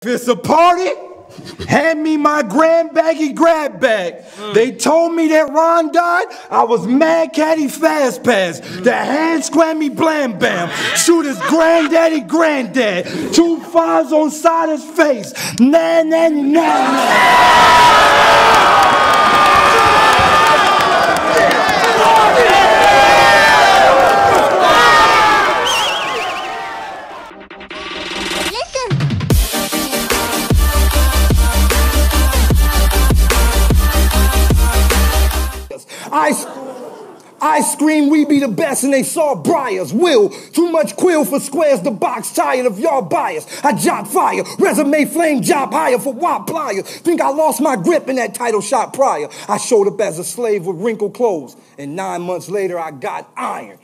If it's a party, hand me my grand baggy grab bag. Mm. They told me that Ron died. I was mad caddy fast pass. Mm. The hand scrammy blam bam. Shoot his granddaddy granddad. Two fives on side his face. Nah nah nah nah. I scream we be the best and they saw Briars. Will, too much quill for squares, the box tired of y'all bias. I job fire, resume flame job higher for wop pliers. Think I lost my grip in that title shot prior. I showed up as a slave with wrinkled clothes and nine months later I got iron.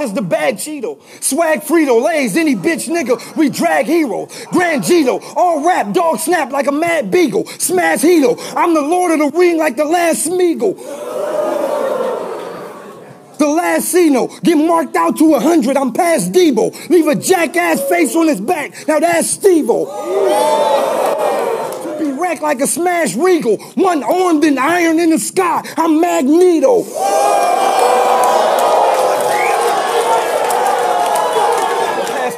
Hot as the bag Cheeto. Swag Frito, Lays, any bitch nigga, we drag hero. Grand Gito, all rap, dog snap like a mad beagle. Smash Hito, I'm the lord of the ring like the last Smeagol. The last Cino, get marked out to a hundred, I'm past Debo. Leave a jackass face on his back, now that's Steve-O. Be wrecked like a smashed regal, one armed and iron in the sky, I'm Magneto.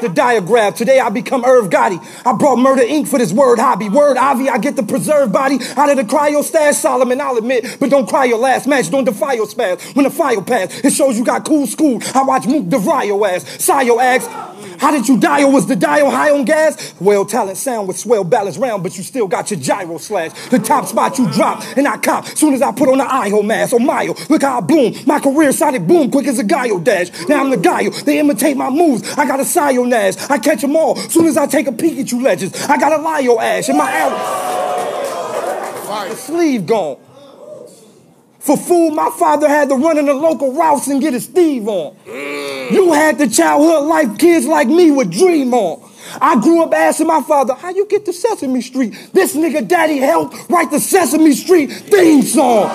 The diagram. Today I become Irv Gotti. I brought Murder Inc. for this word hobby. Word Avi, I get the preserved body out of the cryo stash. Solomon, I'll admit, but don't cry your last match. Don't defy your spaz. When the fire pass, it shows you got cool school. I watch Mook DeVry your ass. Sayo asks, how did you dial? Was the dial high on gas? Well, talent sound with swell balance round, but you still got your gyro slash. The top spot you drop, and I cop. Soon as I put on the IO mask, oh Mayo, look how I bloom. My career sonic boom, quick as a Gaio dash. Now I'm the Gaio, they imitate my moves. I got a Sayo Nash, I catch them all. Soon as I take a peek at you legends, I got a Lio Ash, in my out. The sleeve gone. For food, my father had to run in the local routes and get his Steve on. You had the childhood life kids like me would dream on. I grew up asking my father, how you get to Sesame Street? This nigga daddy helped write the Sesame Street theme song.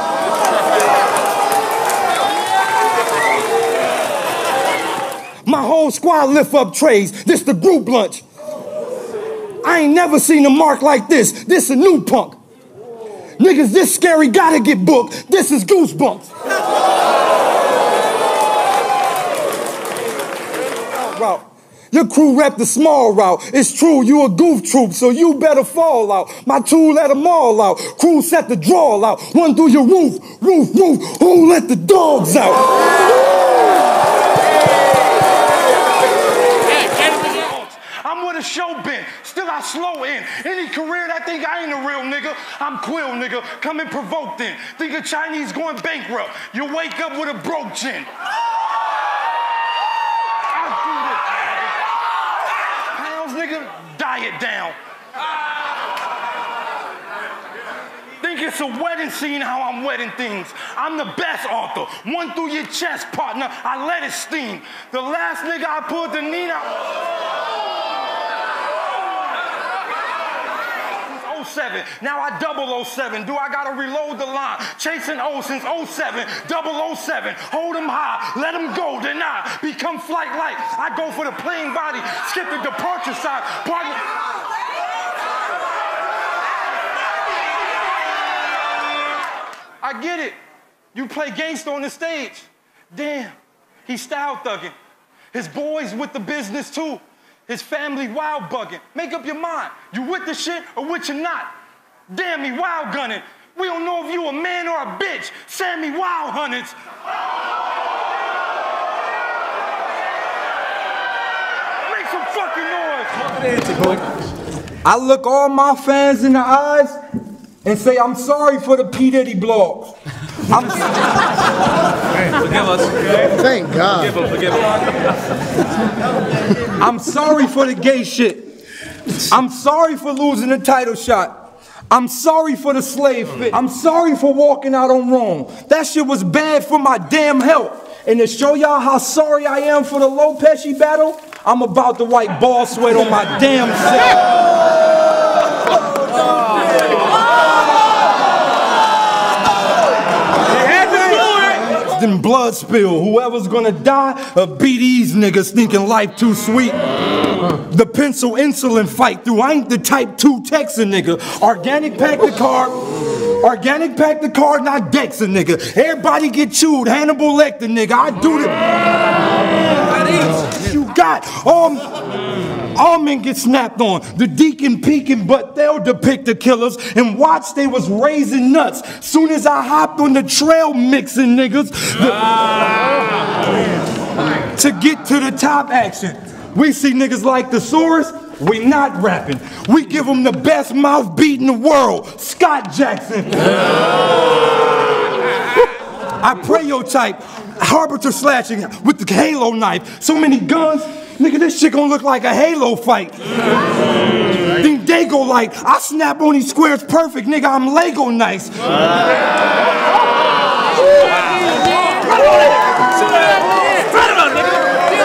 My whole squad lift up trays. This the group lunch. I ain't never seen a mark like this. This a new punk. Niggas this scary gotta get booked. This is goosebumps. Route. Your crew rep the small route. It's true, you a goof troop, so you better fall out. My two let them all out. Crew set the draw out. One through your roof, roof, roof. Who let the dogs out? I'm with a show bent, still I slow in. Any career that think I ain't a real nigga, I'm quill nigga. Come and provoke then. Think a Chinese going bankrupt. You wake up with a broke chin. I do this. Pounds nigga, down. Think it's a wedding scene how I'm wedding things. I'm the best author. One through your chest, partner. I let it steam. The last nigga I pulled the Nina. 07. Now I double 07. Do I gotta reload the line? Chasing O since 07. Double 07. Hold them high. Let them go. I become flight light. I go for the plane body. Skip the departure side. Partner. I get it. You play gangster on the stage. Damn. He's style thugging. His boys with the business too. His family wild bugging. Make up your mind. You with the shit or with you not? Damn me wild gunning. We don't know if you a man or a bitch. Sammy Wild Hunters. Make some fucking noise. I look all my fans in the eyes and say I'm sorry for the P. Diddy blogs. I'm Forgive us. Thank God. Forgive him. Forgive him. I'm sorry for the gay shit. I'm sorry for losing the title shot. I'm sorry for the slave fit. I'm sorry for walking out on wrong. That shit was bad for my damn health. And to show y'all how sorry I am for the low Pesci battle, I'm about to wipe ball sweat on my damn self. Oh, then blood spill. Whoever's gonna die, uh, beat these niggas thinking life too sweet. The pencil insulin fight through. I ain't the type 2 Texan nigga. Organic pack the card. Organic pack the card, not Dexa nigga. Everybody get chewed. Hannibal Lecter nigga. I do the. Got. Um, all men get snapped on. The deacon peeking, but they'll depict the killers. And watch, they was raising nuts. Soon as I hopped on the trail mixing niggas. the- to get to the top action. We see niggas like the Source, we not rapping. We give them the best mouth beat in the world, Scott Jackson. I pray your type, Harbinger slashing with the Halo knife. So many guns, nigga, this shit gonna look like a Halo fight. Then they go like, I snap on these squares perfect, nigga, I'm Lego nice.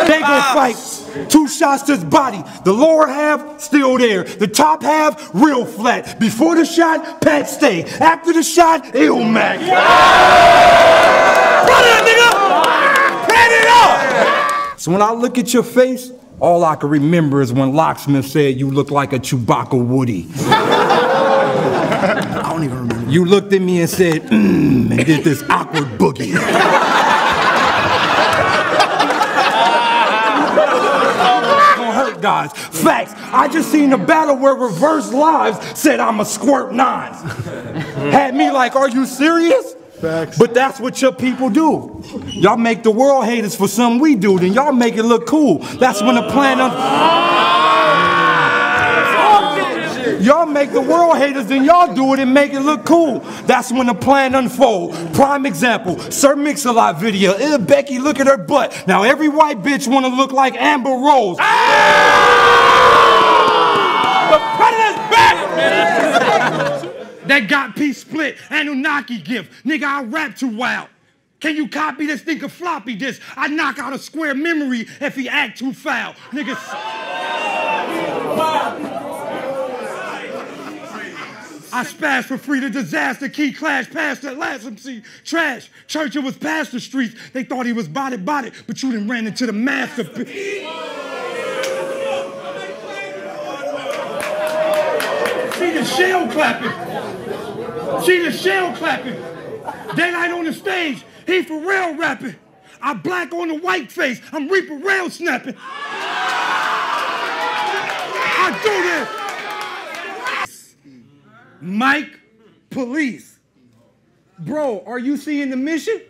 They go fight. Two shots to his body. The lower half, still there. The top half, real flat. Before the shot, Pat Stay. After the shot, Illmac. Run it, nigga! Pat it up! So when I look at your face, all I can remember is when Locksmith said you look like a Chewbacca Woody. I don't even remember. You looked at me and said, mmm, and did this awkward boogie. Gonna hurt guys. Facts. I just seen a battle where Reverse Lives said I'm a squirt nines. Had me like, are you serious? Facts. But that's what your people do. Y'all make the world haters for something we do, then y'all make it look cool. That's when the plan make the world haters, then y'all do it and make it look cool. That's when the plan unfold. Prime example, Sir Mix-a-Lot video. Eh, Becky, look at her butt. Now every white bitch wanna look like Amber Rose. The predator's back! that got P split, Anunnaki gift. Nigga, I rap too wild. Can you copy this? Think of floppy disk. I knock out a square memory if he act too foul. Niggas. I spaz for free. The disaster key clash past that last MC. Trash. Church, it was past the streets. They thought he was body body, but you done ran into the masterpiece. See the shell clapping. See the shell clapping. Daylyt on the stage. He for real rapping. I black on the white face. I'm Reaper rail snapping. I do this. Mike, police. Bro, are you seeing the mission?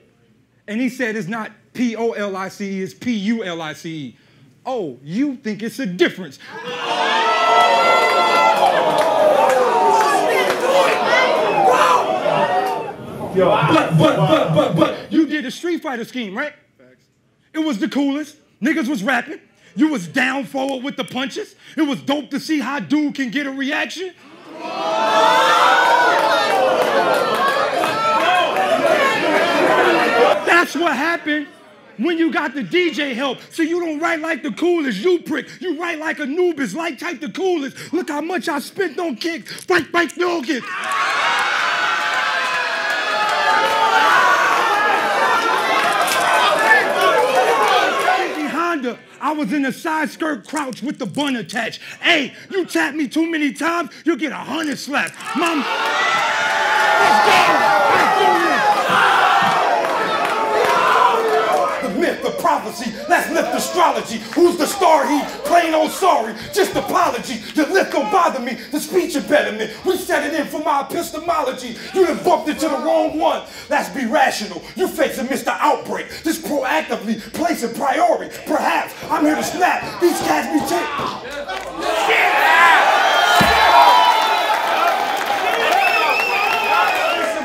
And he said it's not P O L I C E, it's P U L I C E. Oh, you think it's a difference. But, but, but, but, but, you did the Street Fighter scheme, right? It was the coolest. Niggas was rapping. You was down forward with the punches. It was dope to see how dude can get a reaction. That's what happened when you got the DJ help. So you don't write like the coolest, you prick. You write like Anubis, like type the coolest. Look how much I spent on kicks. Fight, fight, no kicks. I was in a side skirt crouch with the bun attached. Hey, you tap me too many times, you'll get a hundred slaps. Mom, let's go. Let's do this. The myth, the prophecy, let's lift astrology. Who's the star? He plain old sorry, just apology. The lift don't bother me, the speech impediment. We set it in for my epistemology. You done bumped into the wrong one. Let's be rational. You facing Mr. Outbreak. Just proactively placing priority. Perhaps I'm here to snap. These cats be taking.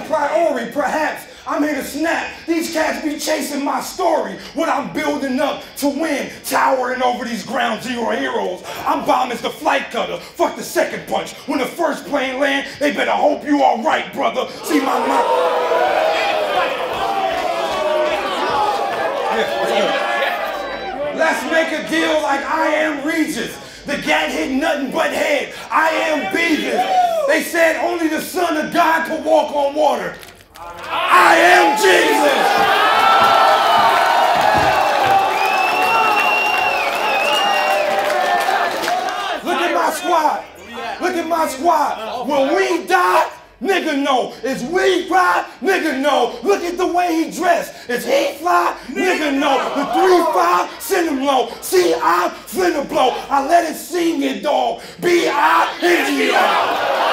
Priority, perhaps. I'm here to snap. Cats be chasing my story. What I'm building up to win. Towering over these ground zero heroes. I'm bomb as the flight cutter. Fuck the second punch. When the first plane land, they better hope you all right, brother. See my mouth. Let's make a deal like I am Regis. The gat hit nothing but head. I am Beavis. They said only the son of God could walk on water am Jesus. Look at my squad. Look at my squad. When we die, Nigga, no. Is we fly? Nigga, no. Look at the way he dressed. Is he fly? Nigga, no. The three five, send him low. See, I'm finna blow. I let it sing it, dog. B I N G O.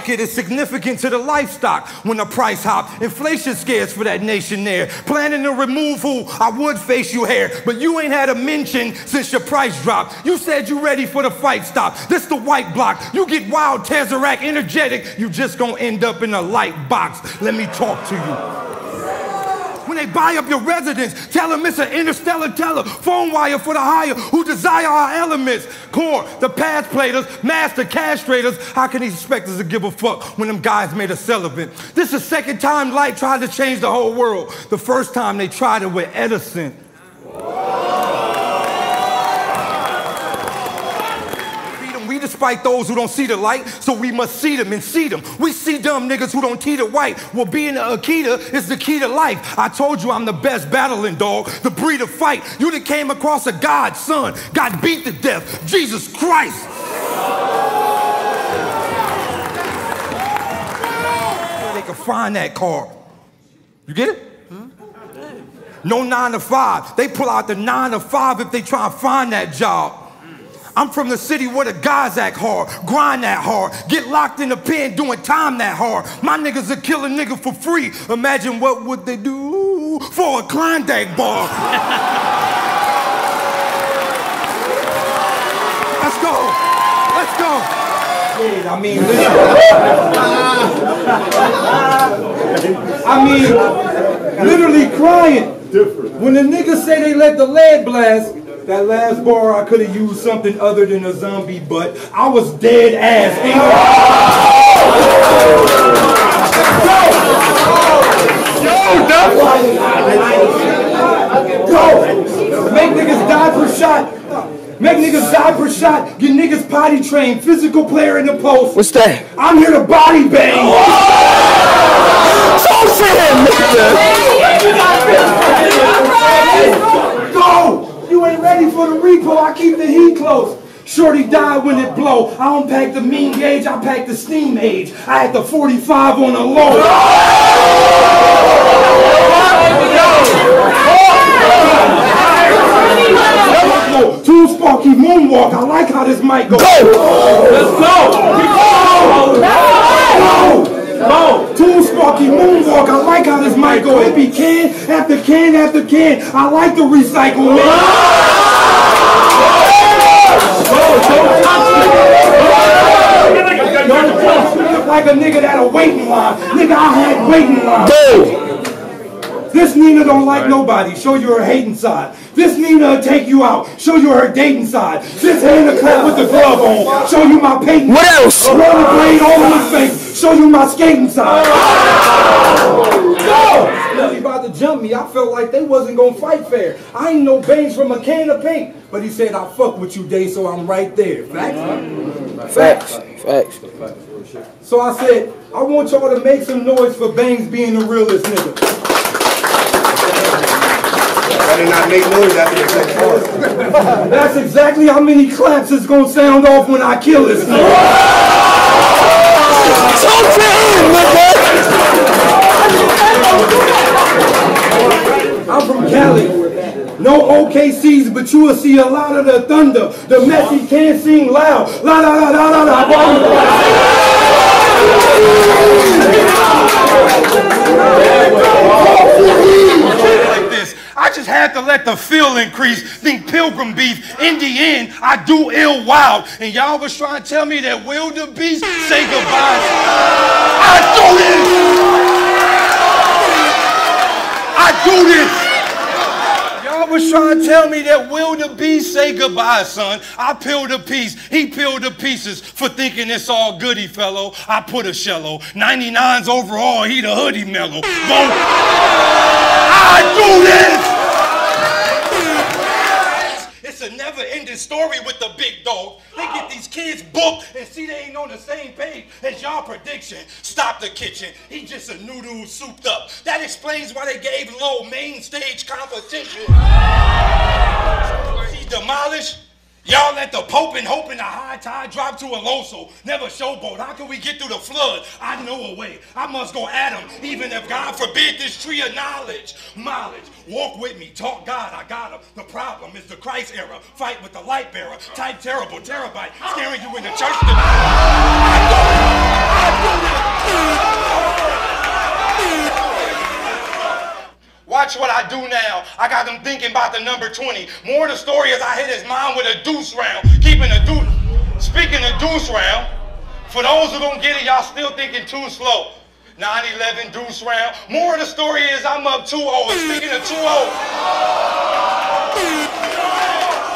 certificate is significant to the livestock when the price hop. Inflation scares for that nation there. Planning to remove who I would face you hair, but you ain't had a mention since your price dropped. You said you ready for the fight stop. This the white block. You get wild, Tesseract, energetic, you just gonna end up in a light box. Let me talk to you. When they buy up your residence, tell them it's an interstellar teller, phone wire for the higher who desire our elements. Core, the pass platers, master castrators. How can he expect us to give a fuck when them guys made us celibate? This is the second time light tried to change the whole world. The first time they tried it with Edison. Despite those who don't see the light, so we must see them and see them. We see dumb niggas who don't teeter white. Well, being a Akita is the key to life. I told you I'm the best battling dog, the breed of fight. You that came across a God, son, got beat to death. Jesus Christ. They can find that car. You get it? No nine to five. They pull out the nine to five if they try to find that job. I'm from the city where the guys act hard, grind that hard, get locked in the pen doing time that hard. My niggas are killing niggas for free. Imagine what would they do for a Klondike bar. Let's go. Let's go. I mean, I mean, literally crying. When the niggas say they let the lead blast, that last bar, I could have used something other than a zombie, but I was dead ass. Go! Go! Make niggas die per shot. Make niggas die per shot. Get niggas potty trained. Physical player in the post. What's that? I'm here to body bang. Oh! Go! Ready for the repo, I keep the heat close. Shorty died when it blow. I don't pack the mean gauge, I pack the steam age. I had the 45 on the low. Too sparky moonwalk. I like how this mic goes. Go! Let's go! Go! go. No, Too sparky moonwalk. I like how this might go. It be can after can after can. I like the recycle, man. Don't like a nigga that a waiting line. Nigga, I had waiting line. Go. This Nina don't like nobody. Show you her hating side. This Nina take you out. Show you her dating side. This Hannah clap with the glove on. Show you my painting. What else? A rollerblade all in his face. Show you my skating side. Go! He about to jump me. I felt like they wasn't gonna fight fair. I ain't no bangs from a can of paint. But he said, I fuck with you, Day, so I'm right there. Facts? Facts. Facts. So I said, I want y'all to make some noise for Bangs being the realest nigga. Better not make noise after the second part. That's exactly how many claps it's gonna sound off when I kill this nigga. Talk to him, I'm from Cali. No OKCs, but you will see a lot of the thunder. The Messi can't sing loud. La la la la la la. I just had to let the feel increase. Think pilgrim beef. In the end, I do ill wild. And y'all was trying to tell me that wildebeest say goodbye. I do this. I do this was trying to tell me that Will the wildebeest say goodbye, son. I peeled a piece. He peeled the pieces for thinking it's all goody, fellow. I put a shello. 99's overall, he the hoodie mellow. I do this! It's a never ending story with the big dog. They get these kids booked and see they ain't on the same page as y'all prediction. Stop the kitchen. He just a noodle souped up. That explains why they gave low main stage competition. He demolished. Y'all let the Pope and hope in the high tide drop to a low, so never showboat. How can we get through the flood? I know a way. I must go at him, even if God forbid this tree of knowledge. Mileage. Walk with me. Talk God. I got him. The problem is the Christ era. Fight with the light bearer. Type terrible terabyte. Scaring you in the church tonight. Watch what I do now. I got them thinking about the number 20. More of the story is I hit his mind with a deuce round. Keeping a deuce. Speaking of deuce round, for those who don't get it, y'all still thinking too slow. 9-11 deuce round. More of the story is I'm up 2-0. Speaking of 2-0.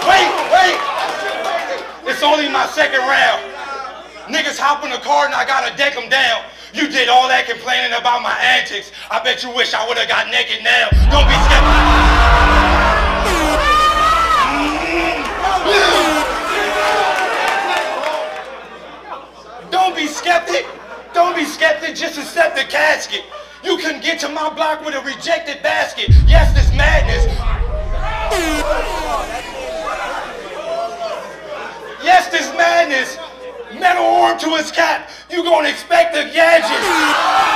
Wait, wait. It's only my second round. Niggas hop in the car and I gotta deck them down. You did all that complaining about my antics. I bet you wish I would have got naked now. Don't be skeptical. Don't be skeptic. Don't be skeptic. Just accept the casket. You couldn't get to my block with a rejected basket. Yes, this madness. Yes, this madness. Metal arm to his cap. You gonna expect a gadget.